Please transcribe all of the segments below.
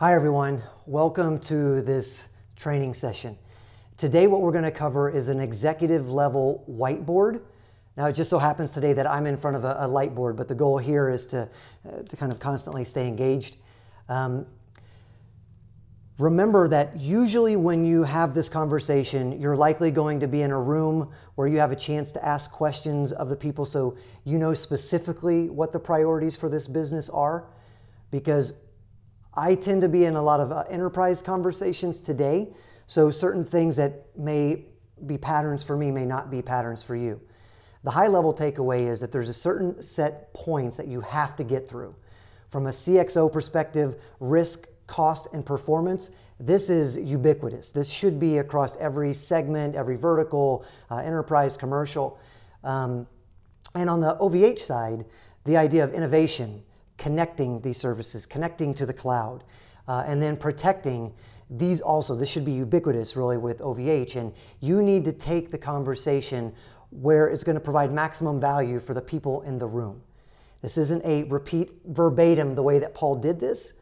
Hi everyone, welcome to this training session. Today what we're going to cover is an executive level whiteboard. Now it just so happens today that I'm in front of a, a light board, but the goal here is to, uh, to kind of constantly stay engaged. Um, remember that usually when you have this conversation, you're likely going to be in a room where you have a chance to ask questions of the people so you know specifically what the priorities for this business are because I tend to be in a lot of uh, enterprise conversations today, so certain things that may be patterns for me may not be patterns for you. The high level takeaway is that there's a certain set points that you have to get through. From a CXO perspective, risk, cost, and performance, this is ubiquitous. This should be across every segment, every vertical, uh, enterprise, commercial. Um, and on the OVH side, the idea of innovation, connecting these services, connecting to the cloud, uh, and then protecting these also. This should be ubiquitous really with OVH, and you need to take the conversation where it's going to provide maximum value for the people in the room. This isn't a repeat verbatim the way that Paul did this,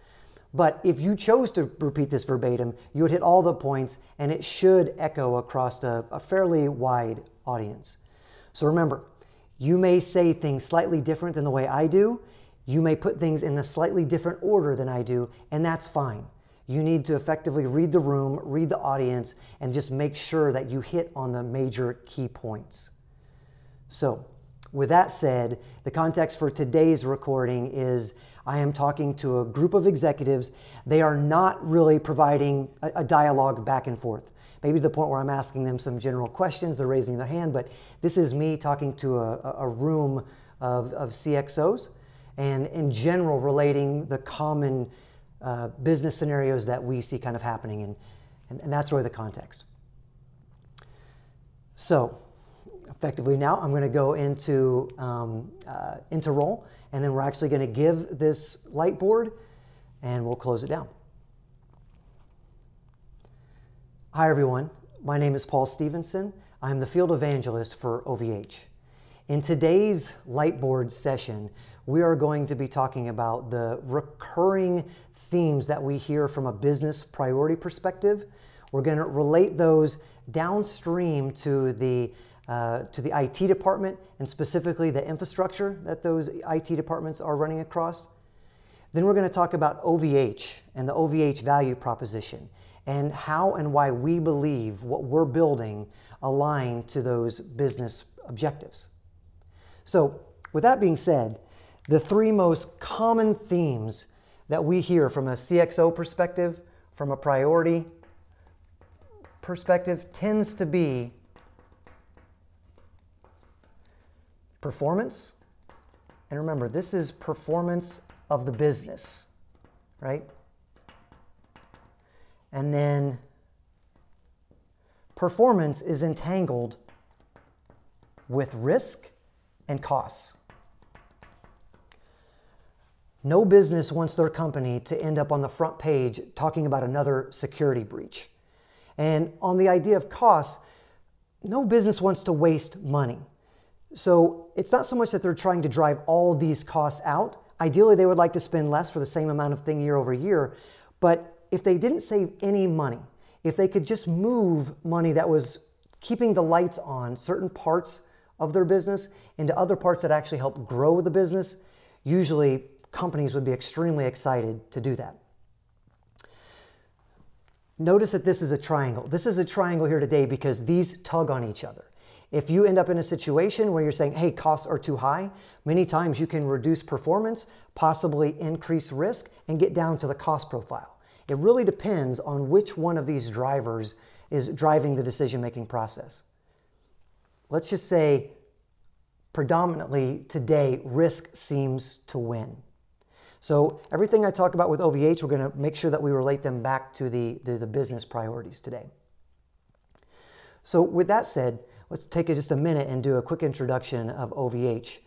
but if you chose to repeat this verbatim, you would hit all the points and it should echo across a, a fairly wide audience. So remember, you may say things slightly different than the way I do, you may put things in a slightly different order than I do, and that's fine. You need to effectively read the room, read the audience, and just make sure that you hit on the major key points. So, with that said, the context for today's recording is I am talking to a group of executives. They are not really providing a, a dialogue back and forth maybe to the point where I'm asking them some general questions, they're raising their hand, but this is me talking to a, a room of, of CXOs and in general relating the common uh, business scenarios that we see kind of happening, and, and, and that's really the context. So, effectively now, I'm going to go into, um, uh, into role and then we're actually going to give this light board, and we'll close it down. Hi, everyone. My name is Paul Stephenson. I'm the field evangelist for OVH. In today's Lightboard session, we are going to be talking about the recurring themes that we hear from a business priority perspective. We're going to relate those downstream to the uh, to the IT department and specifically the infrastructure that those IT departments are running across. Then we're going to talk about OVH and the OVH value proposition and how and why we believe what we're building align to those business objectives. So, with that being said, the three most common themes that we hear from a CXO perspective, from a priority perspective, tends to be performance. And remember, this is performance of the business, right? And then performance is entangled with risk and costs. No business wants their company to end up on the front page talking about another security breach. And on the idea of costs, no business wants to waste money. So it's not so much that they're trying to drive all these costs out. Ideally, they would like to spend less for the same amount of thing year over year. But if they didn't save any money, if they could just move money that was keeping the lights on certain parts of their business into other parts that actually help grow the business, usually companies would be extremely excited to do that. Notice that this is a triangle. This is a triangle here today because these tug on each other. If you end up in a situation where you're saying, hey, costs are too high, many times you can reduce performance, possibly increase risk, and get down to the cost profile. It really depends on which one of these drivers is driving the decision making process. Let's just say predominantly today, risk seems to win. So everything I talk about with OVH, we're going to make sure that we relate them back to the, the, the business priorities today. So with that said, let's take just a minute and do a quick introduction of OVH.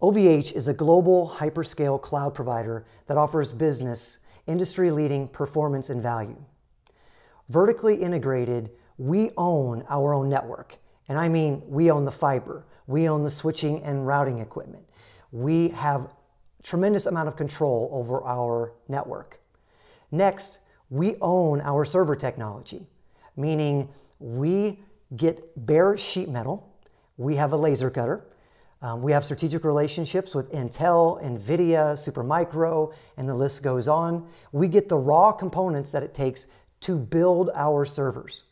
OVH is a global hyperscale cloud provider that offers business industry-leading performance and value. Vertically integrated, we own our own network. And I mean, we own the fiber, we own the switching and routing equipment. We have tremendous amount of control over our network. Next, we own our server technology, meaning we get bare sheet metal, we have a laser cutter, um, we have strategic relationships with Intel, NVIDIA, Supermicro, and the list goes on. We get the raw components that it takes to build our servers.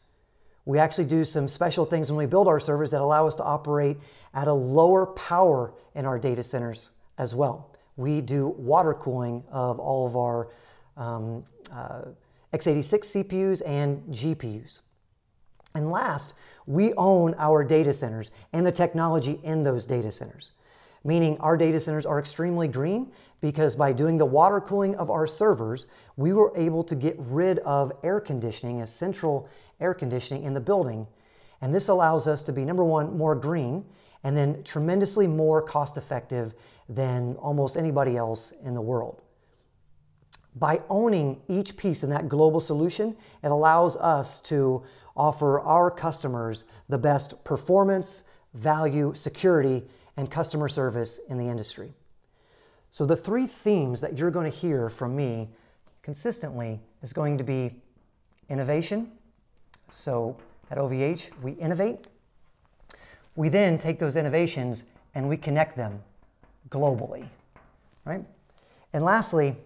We actually do some special things when we build our servers that allow us to operate at a lower power in our data centers as well. We do water cooling of all of our um, uh, x86 CPUs and GPUs. And last, we own our data centers and the technology in those data centers, meaning our data centers are extremely green because by doing the water cooling of our servers, we were able to get rid of air conditioning as central air conditioning in the building. And this allows us to be, number one, more green, and then tremendously more cost effective than almost anybody else in the world. By owning each piece in that global solution, it allows us to offer our customers the best performance, value, security, and customer service in the industry. So the three themes that you're going to hear from me consistently is going to be innovation, so at OVH, we innovate. We then take those innovations and we connect them globally, right? And lastly,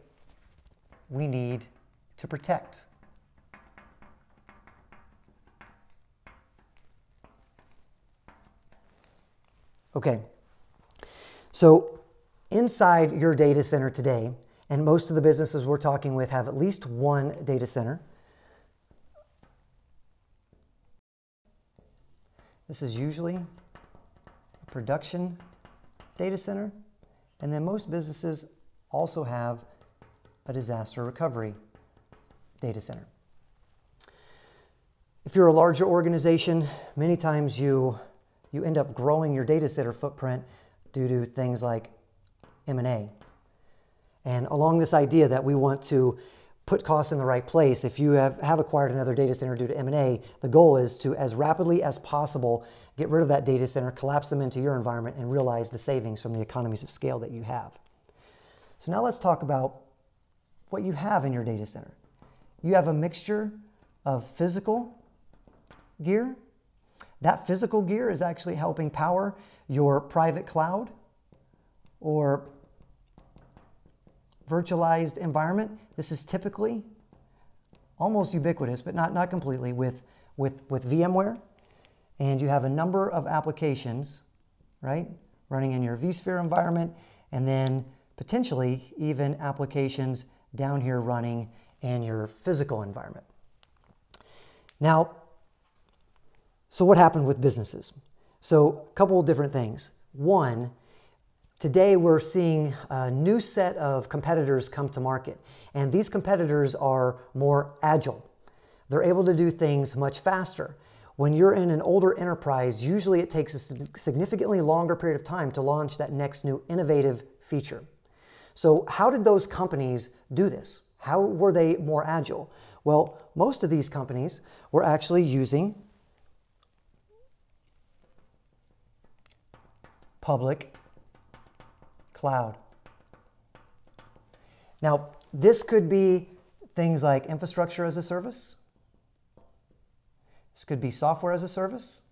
we need to protect. Okay, so inside your data center today, and most of the businesses we're talking with have at least one data center. This is usually a production data center. And then most businesses also have a disaster recovery data center. If you're a larger organization, many times you, you end up growing your data center footprint due to things like M&A. And along this idea that we want to put costs in the right place. If you have, have acquired another data center due to M&A, the goal is to, as rapidly as possible, get rid of that data center, collapse them into your environment, and realize the savings from the economies of scale that you have. So now let's talk about what you have in your data center. You have a mixture of physical gear. That physical gear is actually helping power your private cloud or virtualized environment. This is typically almost ubiquitous, but not, not completely, with, with, with VMware. And you have a number of applications, right, running in your vSphere environment, and then potentially even applications down here running in your physical environment. Now, so what happened with businesses? So a couple of different things. One, Today, we're seeing a new set of competitors come to market, and these competitors are more agile. They're able to do things much faster. When you're in an older enterprise, usually it takes a significantly longer period of time to launch that next new innovative feature. So, how did those companies do this? How were they more agile? Well, most of these companies were actually using public cloud. Now, this could be things like infrastructure as a service. This could be software as a service,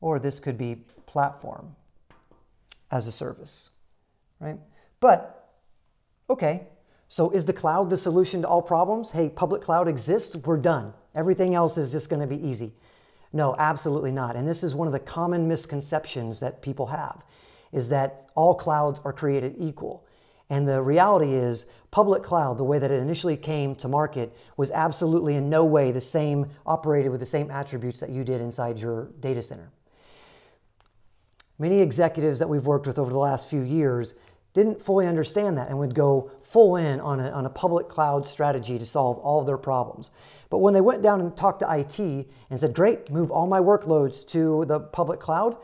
or this could be platform as a service, right? But, okay, so is the cloud the solution to all problems? Hey, public cloud exists, we're done. Everything else is just going to be easy. No, absolutely not. And this is one of the common misconceptions that people have is that all clouds are created equal. And the reality is, public cloud, the way that it initially came to market, was absolutely in no way the same, operated with the same attributes that you did inside your data center. Many executives that we've worked with over the last few years didn't fully understand that and would go full in on a, on a public cloud strategy to solve all of their problems. But when they went down and talked to IT and said, Great, move all my workloads to the public cloud,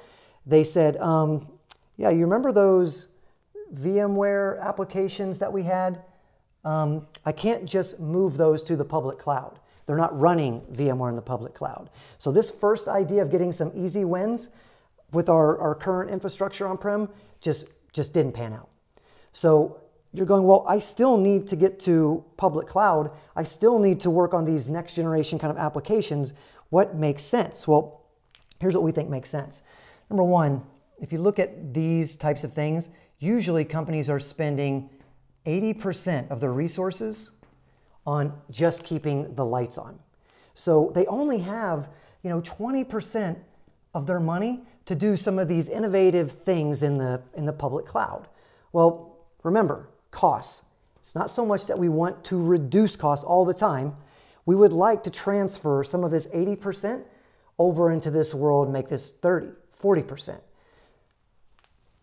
they said, um, yeah, you remember those VMware applications that we had? Um, I can't just move those to the public cloud. They're not running VMware in the public cloud. So this first idea of getting some easy wins with our, our current infrastructure on-prem just, just didn't pan out. So you're going, well, I still need to get to public cloud. I still need to work on these next generation kind of applications. What makes sense? Well, here's what we think makes sense. Number one, if you look at these types of things, usually companies are spending 80% of their resources on just keeping the lights on. So they only have, you know, 20% of their money to do some of these innovative things in the in the public cloud. Well, remember, costs. It's not so much that we want to reduce costs all the time. We would like to transfer some of this 80% over into this world, make this 30, 40%.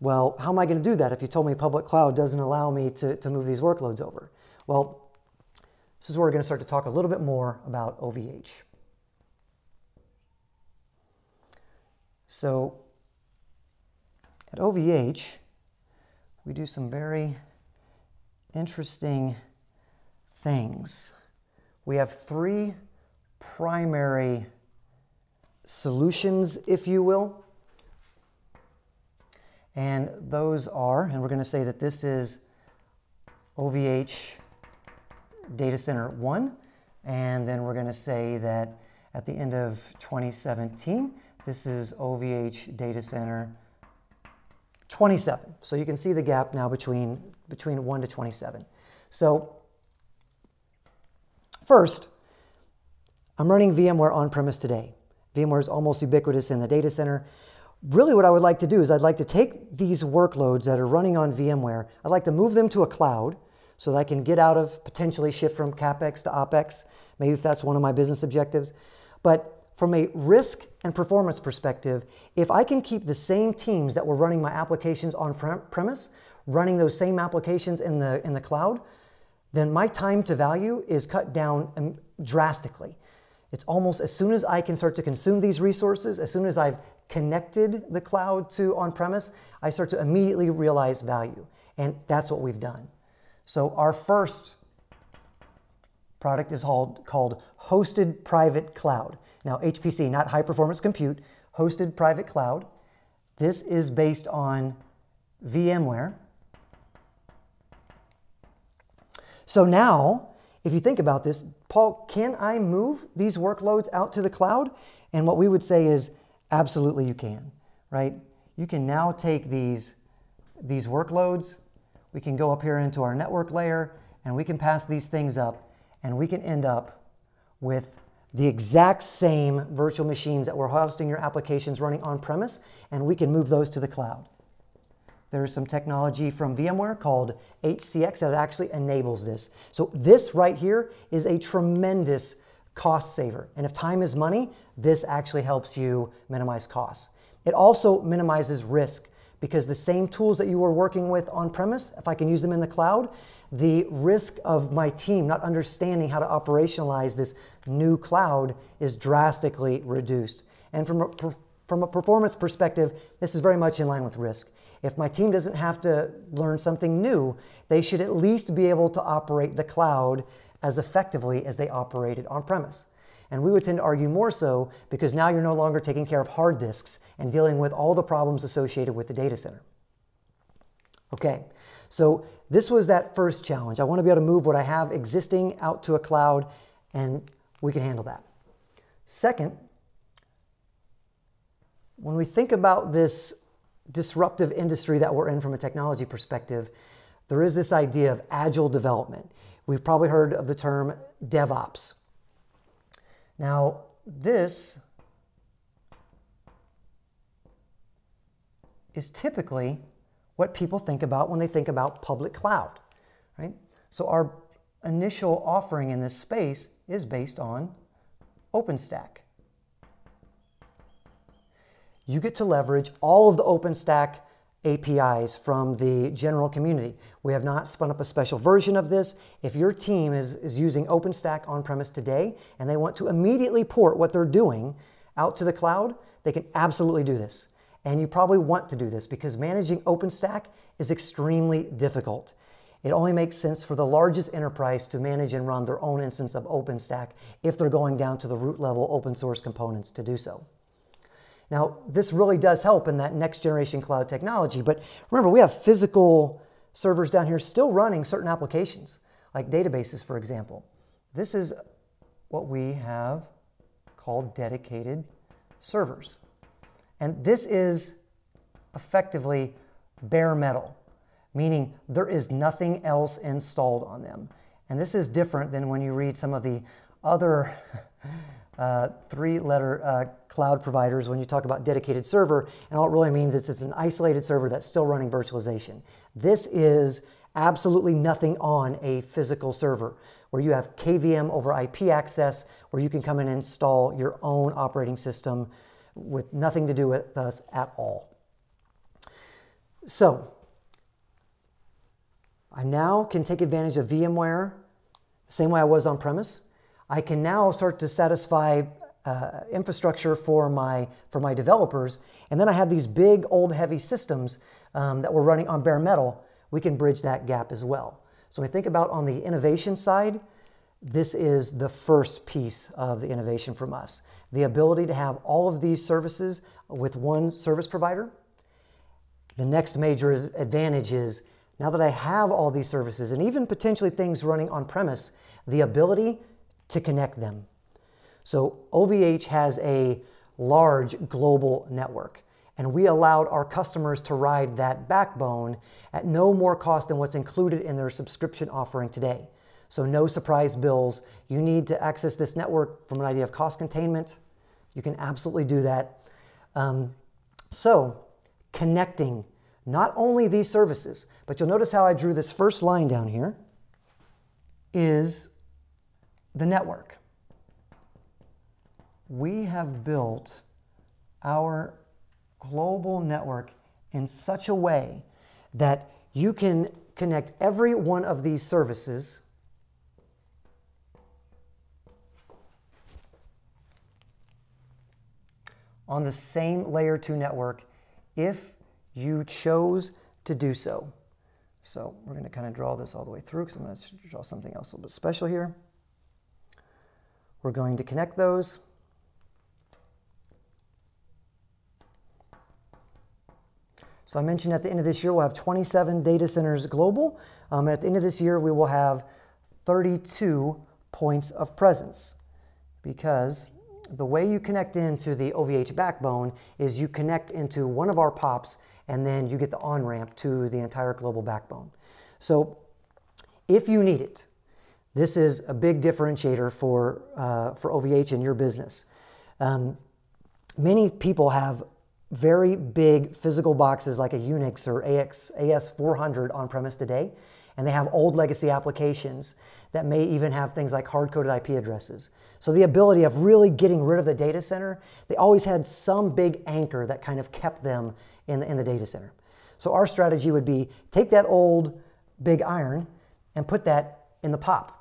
Well, how am I going to do that if you told me public cloud doesn't allow me to, to move these workloads over? Well, this is where we're going to start to talk a little bit more about OVH. So at OVH, we do some very interesting things. We have three primary solutions, if you will. And those are, and we're going to say that this is OVH Data Center 1. And then we're going to say that at the end of 2017, this is OVH Data Center 27. So you can see the gap now between, between 1 to 27. So first, I'm running VMware on-premise today. VMware is almost ubiquitous in the data center. Really what I would like to do is I'd like to take these workloads that are running on VMware, I'd like to move them to a cloud so that I can get out of potentially shift from CapEx to OpEx, maybe if that's one of my business objectives. But from a risk and performance perspective, if I can keep the same teams that were running my applications on premise, running those same applications in the, in the cloud, then my time to value is cut down um, drastically. It's almost as soon as I can start to consume these resources, as soon as I've connected the cloud to on premise, I start to immediately realize value. And that's what we've done. So our first product is called, called Hosted Private Cloud. Now, HPC, not high performance compute, hosted private cloud. This is based on VMware. So now, if you think about this, Paul, can I move these workloads out to the cloud? And what we would say is absolutely you can, right? You can now take these, these workloads, we can go up here into our network layer, and we can pass these things up, and we can end up with the exact same virtual machines that were hosting your applications running on premise, and we can move those to the cloud. There is some technology from VMware called HCX that actually enables this. So this right here is a tremendous cost saver. And if time is money, this actually helps you minimize costs. It also minimizes risk because the same tools that you were working with on premise, if I can use them in the cloud, the risk of my team not understanding how to operationalize this new cloud is drastically reduced. And from a, from a performance perspective, this is very much in line with risk. If my team doesn't have to learn something new, they should at least be able to operate the cloud as effectively as they operated on premise. And we would tend to argue more so because now you're no longer taking care of hard disks and dealing with all the problems associated with the data center. Okay, so this was that first challenge. I want to be able to move what I have existing out to a cloud, and we can handle that. Second, when we think about this disruptive industry that we're in from a technology perspective, there is this idea of agile development. We've probably heard of the term DevOps. Now, this is typically what people think about when they think about public cloud, right? So our initial offering in this space is based on OpenStack. You get to leverage all of the OpenStack APIs from the general community. We have not spun up a special version of this. If your team is, is using OpenStack on-premise today and they want to immediately port what they're doing out to the cloud, they can absolutely do this. And you probably want to do this because managing OpenStack is extremely difficult. It only makes sense for the largest enterprise to manage and run their own instance of OpenStack if they're going down to the root level open source components to do so. Now, this really does help in that next generation cloud technology, but remember, we have physical servers down here still running certain applications, like databases, for example. This is what we have called dedicated servers. And this is effectively bare metal, meaning there is nothing else installed on them. And this is different than when you read some of the other uh, three-letter uh, cloud providers when you talk about dedicated server. And all it really means is it's an isolated server that's still running virtualization. This is absolutely nothing on a physical server where you have KVM over IP access, where you can come and install your own operating system with nothing to do with us at all. So, I now can take advantage of VMware the same way I was on premise. I can now start to satisfy uh, infrastructure for my, for my developers. And then I have these big, old, heavy systems um, that we're running on bare metal. We can bridge that gap as well. So when we think about on the innovation side, this is the first piece of the innovation from us. The ability to have all of these services with one service provider. The next major advantage is now that I have all these services and even potentially things running on premise, the ability to connect them. So OVH has a large global network and we allowed our customers to ride that backbone at no more cost than what's included in their subscription offering today. So no surprise bills. You need to access this network from an idea of cost containment. You can absolutely do that. Um, so connecting not only these services, but you'll notice how I drew this first line down here is the network. We have built our global network in such a way that you can connect every one of these services on the same layer 2 network if you chose to do so. So we're going to kind of draw this all the way through because I'm going to draw something else a little bit special here. We're going to connect those. So I mentioned at the end of this year, we'll have 27 data centers global. Um, at the end of this year, we will have 32 points of presence because the way you connect into the OVH backbone is you connect into one of our POPs and then you get the on-ramp to the entire global backbone. So if you need it, this is a big differentiator for, uh, for OVH in your business. Um, many people have very big physical boxes like a Unix or AIX, AS400 on premise today, and they have old legacy applications that may even have things like hard-coded IP addresses. So the ability of really getting rid of the data center, they always had some big anchor that kind of kept them in the, in the data center. So our strategy would be take that old big iron and put that in the POP.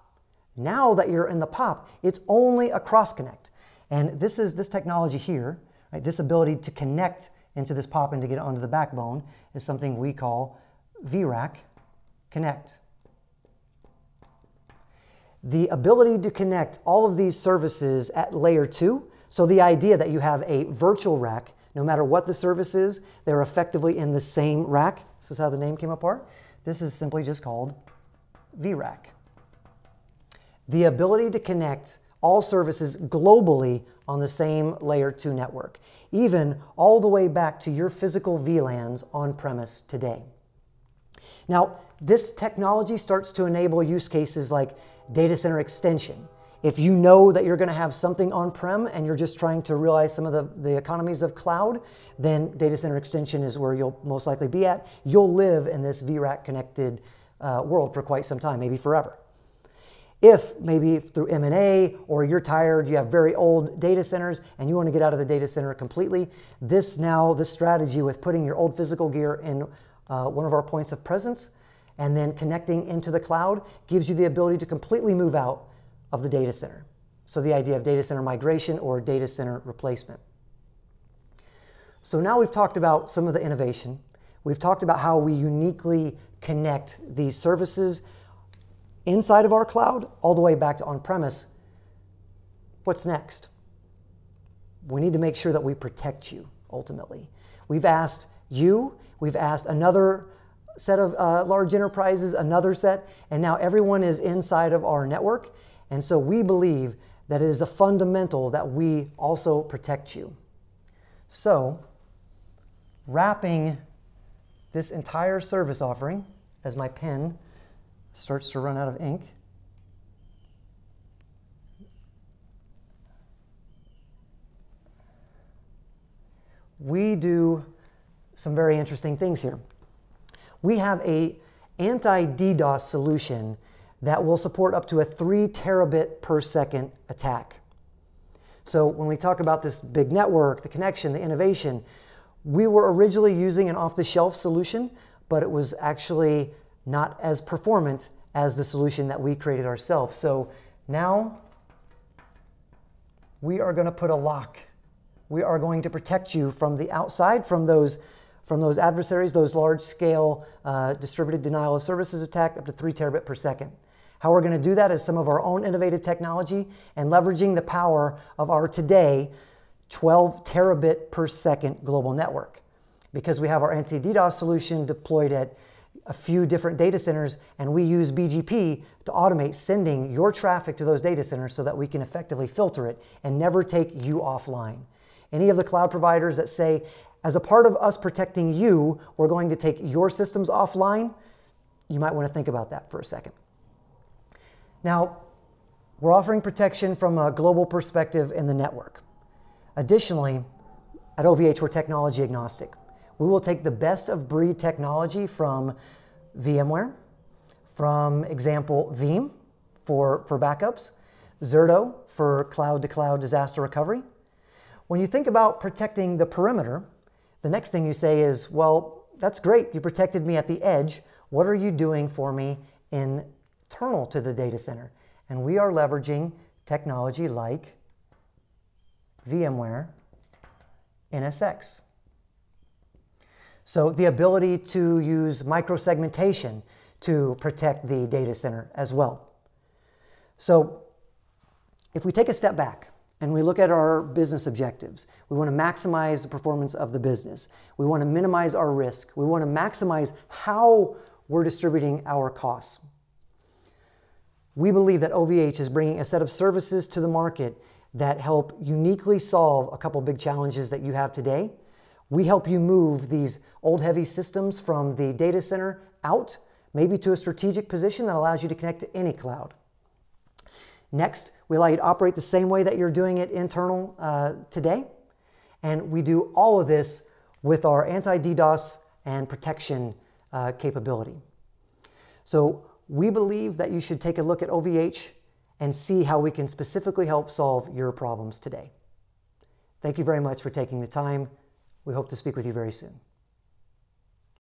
Now that you're in the POP, it's only a cross connect. And this is this technology here, right? This ability to connect into this POP and to get onto the backbone is something we call vRack Connect. The ability to connect all of these services at layer two, so the idea that you have a virtual rack, no matter what the service is, they're effectively in the same rack. This is how the name came apart. This is simply just called vRack the ability to connect all services globally on the same layer 2 network, even all the way back to your physical VLANs on premise today. Now, this technology starts to enable use cases like data center extension. If you know that you're going to have something on-prem and you're just trying to realize some of the, the economies of cloud, then data center extension is where you'll most likely be at. You'll live in this vRack connected uh, world for quite some time, maybe forever. If maybe through M&A or you're tired, you have very old data centers and you want to get out of the data center completely, this now, this strategy with putting your old physical gear in uh, one of our points of presence and then connecting into the cloud gives you the ability to completely move out of the data center. So the idea of data center migration or data center replacement. So now we've talked about some of the innovation. We've talked about how we uniquely connect these services inside of our cloud all the way back to on-premise, what's next? We need to make sure that we protect you ultimately. We've asked you, we've asked another set of uh, large enterprises, another set, and now everyone is inside of our network. And so we believe that it is a fundamental that we also protect you. So, wrapping this entire service offering as my pen starts to run out of ink. We do some very interesting things here. We have a anti-DDoS solution that will support up to a 3 terabit per second attack. So when we talk about this big network, the connection, the innovation, we were originally using an off-the-shelf solution, but it was actually not as performant as the solution that we created ourselves. So now we are going to put a lock. We are going to protect you from the outside, from those, from those adversaries, those large-scale uh, distributed denial of services attack up to 3 terabit per second. How we're going to do that is some of our own innovative technology and leveraging the power of our today 12 terabit per second global network. Because we have our anti-DDoS solution deployed at a few different data centers and we use BGP to automate sending your traffic to those data centers so that we can effectively filter it and never take you offline. Any of the cloud providers that say, as a part of us protecting you, we're going to take your systems offline, you might want to think about that for a second. Now, we're offering protection from a global perspective in the network. Additionally, at OVH, we're technology agnostic. We will take the best of breed technology from VMware, from example Veeam for, for backups, Zerto for cloud to cloud disaster recovery. When you think about protecting the perimeter, the next thing you say is, well, that's great. You protected me at the edge. What are you doing for me internal to the data center? And we are leveraging technology like VMware NSX. So the ability to use microsegmentation to protect the data center as well. So if we take a step back and we look at our business objectives, we want to maximize the performance of the business. We want to minimize our risk. We want to maximize how we're distributing our costs. We believe that OVH is bringing a set of services to the market that help uniquely solve a couple big challenges that you have today. We help you move these old heavy systems from the data center out, maybe to a strategic position that allows you to connect to any cloud. Next, we allow you to operate the same way that you're doing it internal uh, today. And we do all of this with our anti-DDoS and protection uh, capability. So we believe that you should take a look at OVH and see how we can specifically help solve your problems today. Thank you very much for taking the time. We hope to speak with you very soon.